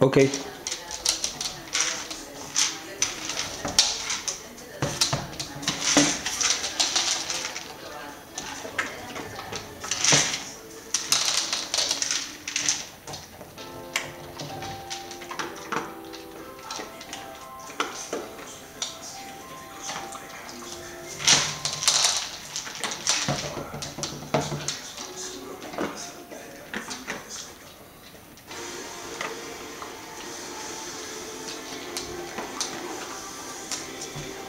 Okay. you.